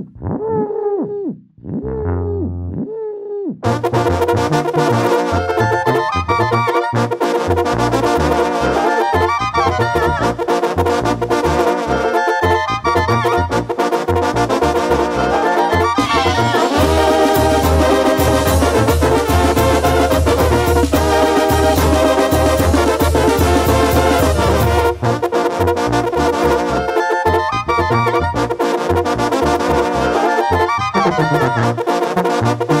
Ooh. Música